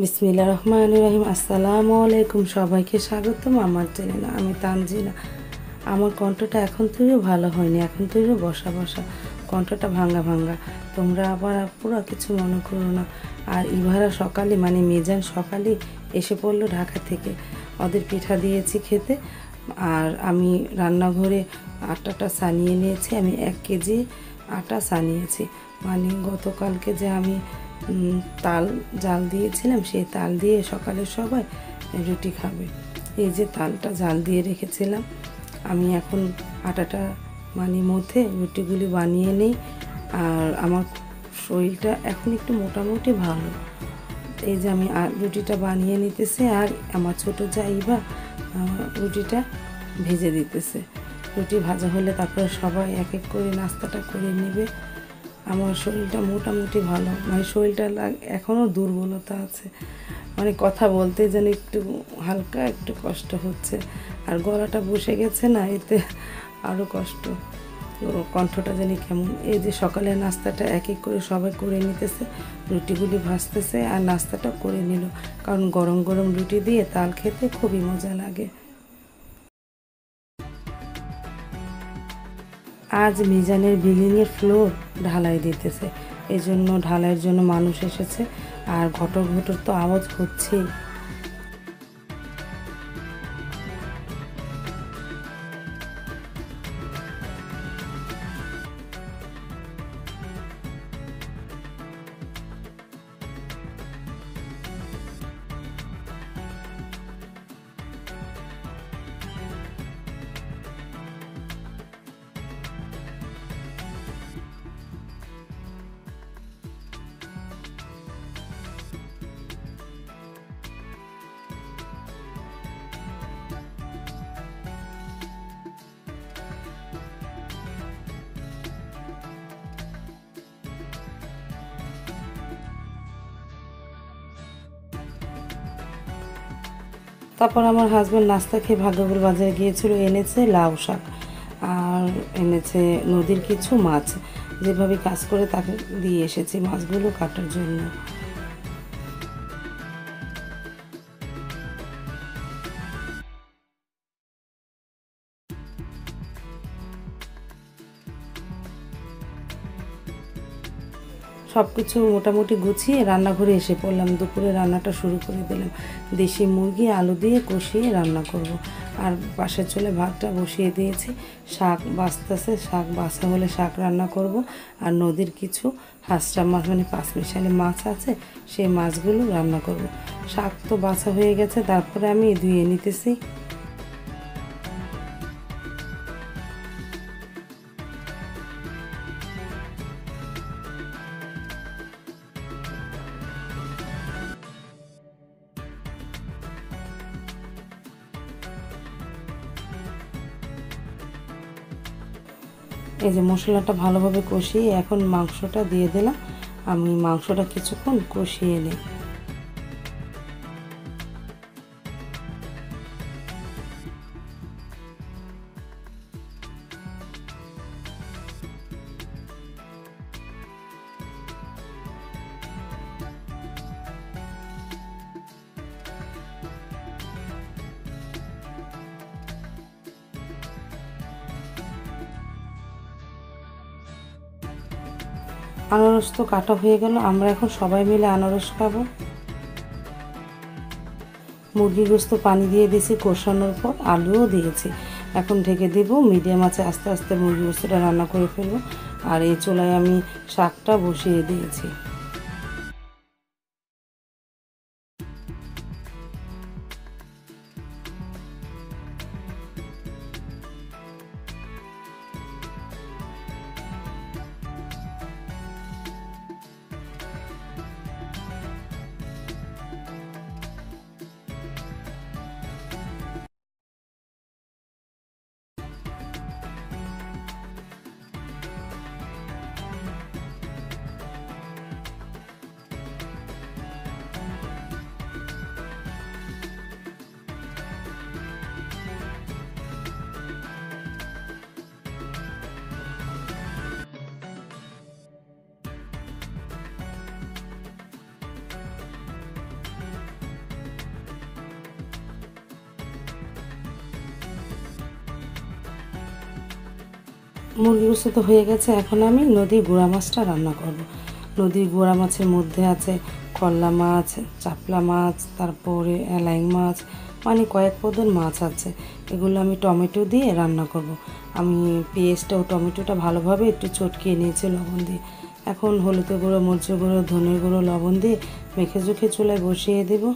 বিসমিল্লা রহমান রহিম, আসসালামু আলাইকুম। সবাইকে স্বাগতম আমার চ্যানেলে, আমি তানজিনা। আমার কণ্ঠটা এখন থেকেও ভালো হয়নি, এখন থেকেও বসা বসা। কণ্ঠটা ভাঙ্গা ভাঙ্গা। তোমরা আবার পুরো কিছু মনে করো না। আর ইভারা সকালে মানে মেজান সকালে এসে পড়ল ঢাকা থেকে। ওদের পিঠা দিয়েছি খেতে। আর আমি রান্নাঘরে আটাটা সানিয়ে নিয়েছি। আমি এক কেজি আটা সানিয়েছি মানে গতকালকে যে আমি তাল, জাল দিয়েছিলাম, সেই তাল দিয়ে সকালে সবাই রুটি খাবে। এই যে তালটা জাল দিয়ে রেখেছিলাম, আমি এখন আটাটা মানে মধ্যে রুটিগুলি বানিয়ে নিই, আর আমার শরীরটা এখন একটু মোটামুটি ভালো। এই যে আমি রুটিটা বানিয়ে নিতেছে, আর আমার ছোটো যাইবা রুটিটা ভেজে দিতেছে। রুটি ভাজা হলে তারপরে সবাই এক এক করে নাস্তাটা করে নেবে। আমার শরীরটা মোটামুটি ভালো। মানে শরীরটা এখনও দুর্বলতা আছে। মানে কথা বলতে যেন একটু হালকা একটু কষ্ট হচ্ছে। আর গলাটা বসে গেছে না, এতে আরও কষ্ট। কণ্ঠটা জানি কেমন। এই যে সকালের নাস্তাটা এক এক করে সবাই করে নিতেছে, রুটিগুলি ভাজতেছে আর নাস্তাটা করে নিল। কারণ গরম গরম রুটি দিয়ে তাল খেতে খুবই মজা লাগে। আজ মিজানের বিল্ডিংয়ের ফ্লোর ঢালাই দিতেছে। এই জন্য ঢালাইয়ের জন্য মানুষ এসেছে। আর ঘটর ঘটর তো আওয়াজ হচ্ছেই। তারপর আমার হাজব্যান্ড নাস্তা খেয়ে ভাগ্যপুর বাজারে গিয়েছিল, এনেছে লাউ শাক আর এনেছে নদীর কিছু মাছ। যেভাবে কাজ করে তাকে দিয়ে এসেছি মাছগুলো কাটার জন্য। সব কিছু মোটামুটি গুছিয়ে রান্নাঘরে এসে পড়লাম দুপুরে রান্নাটা শুরু করে দিলাম দেশি মুরগি, আলু দিয়ে কষিয়ে রান্না করব। আর পাশের চলে ভাতটা বসিয়ে দিয়েছি শাক বাঁচতেছে, শাক বাছা হলে শাক রান্না করব। আর নদীর কিছু হাঁসটা মাছ মানে পাঁচ মিশালি মাছ আছে, সেই মাছগুলো রান্না করব। শাক তো বাছা হয়ে গেছে, তারপরে আমি ধুয়ে নিতেছি এই যে মশলাটা ভালোভাবে কষিয়ে এখন মাংসটা দিয়ে দিলাম। আমি মাংসটা কিছুক্ষণ কষিয়ে নিই। আনারস তো কাটা হয়ে গেল, আমরা এখন সবাই মিলে আনারস খাব। মুরগি গোস্ত পানি দিয়ে দিয়েছি, কষানোর পর আলুও দিয়েছি। এখন ঢেকে দেবো, মিডিয়াম আছে, আস্তে আস্তে মুরগি গোস্তটা রান্না করে ফেলব। আর এই চোলায় আমি শাকটা বসিয়ে দিয়েছি। মুরগি গোস্ত তো হয়ে গেছে, এখন আমি নদীর গুঁড়া মাছটা রান্না করব। নদীর গুঁড়া মাছের মধ্যে আছে কল্লা মাছ, চাপলা মাছ, তারপরে এলাইং মাছ মানে কয়েক পদের মাছ আছে এগুলো আমি টমেটো দিয়ে রান্না করব। আমি পেঁয়াজটা ও টমেটোটা ভালোভাবে একটু চটকিয়ে নিয়েছি লবণ দিয়ে এখন হলুদের গুঁড়ো, মরিচের গুঁড়ো, ধনের গুঁড়ো, লবণ দিয়ে মেখে জুখে চুলায় বসিয়ে দেবো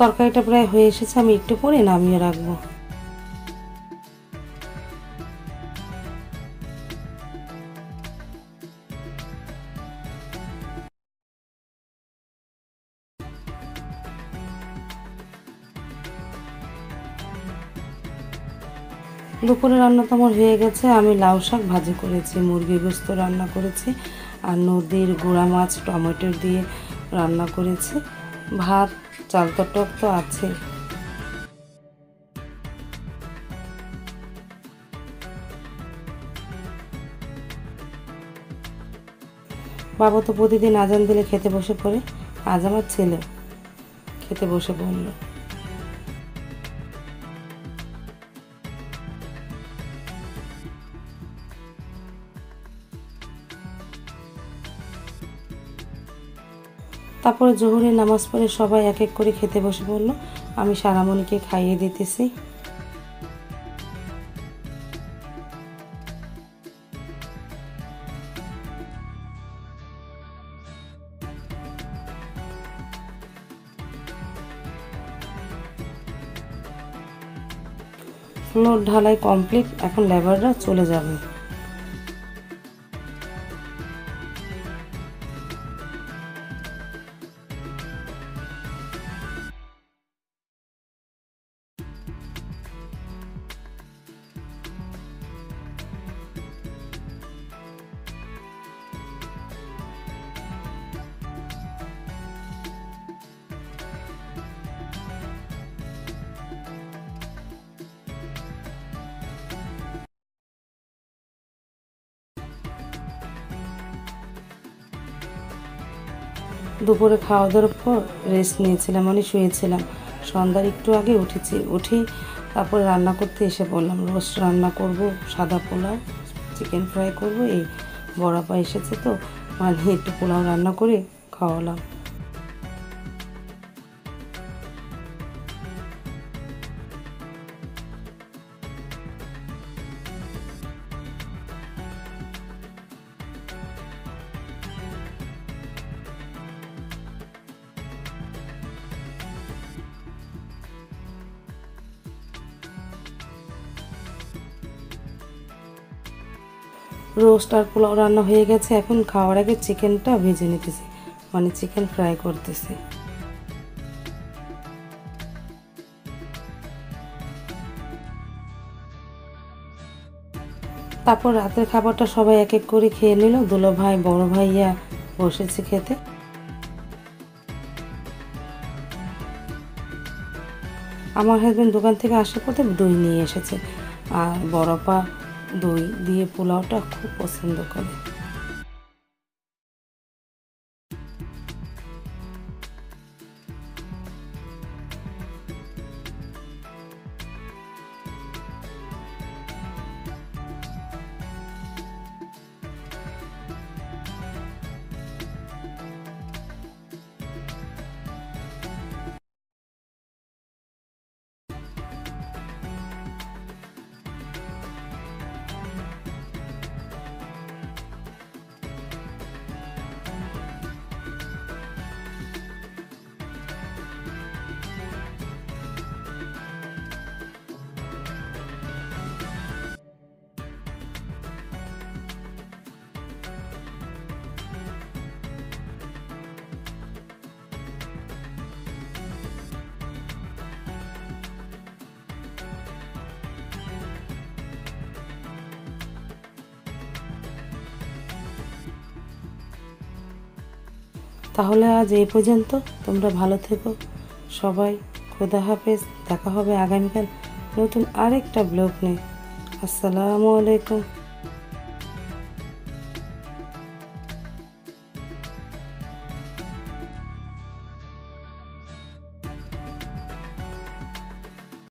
তরকারিটা প্রায় হয়ে এসেছে, আমি একটু পরে নামিয়ে রাখব। দুপুরে রান্না তো হয়ে গেছে, আমি লাউ শাক ভাজি করেছি মুরগি গোস্ত রান্না করেছি, আর নদীর গুঁড়া মাছ, টমেটো দিয়ে রান্না করেছি। ভাত চাল তো টক তো আছে। বাবা তো প্রতিদিন আজান দিলে খেতে বসে পড়ে। আজ আমার ছেলে খেতে বসে পড়ল। তারপরে জোহরের নামাজ পড়ে সবাই এক এক করে খেতে বসে পড়ল আমি সারামণিকে খাইয়ে দিতেছি। ফ্লোর ঢালাই কমপ্লিট, এখন লেবাররা চলে যাবে। দুপুরে খাওয়া দাওয়ার পর রেস্ট নিয়েছিলাম মানে শুয়েছিলাম। সন্ধ্যার একটু আগে উঠেছি। উঠেই তারপর রান্না করতে এসে বললাম রোস্ট রান্না করব, সাদা পোলাও চিকেন ফ্রাই করব, এই বড়াপা এসেছে তো মানে একটু পোলাও রান্না করে খাওয়ালাম। রোস্ট আর পোলাও রান্না হয়ে গেছে। এখন খাওয়ার আগে চিকেনটা ভেজে নিতেছি। মানে চিকেন ফ্রাই করতেছি। তারপর রাতের খাবারটা সবাই এক এক করে খেয়ে নিল। দুলো ভাই, বড় ভাইয়া বসেছে খেতে। আমার হাজব্যান্ড দোকান থেকে আসার পথে দই নিয়ে এসেছে। আর বড়পা দই দিয়ে পোলাওটা খুব পছন্দ করে। তাহলে আজ এই পর্যন্ত। তোমরা ভালো থেকো। সবাই খোদা হাফেজ। দেখা হবে আগামীকাল নতুন আরেকটা ব্লগ নিয়ে। আসসালামু আলাইকুম।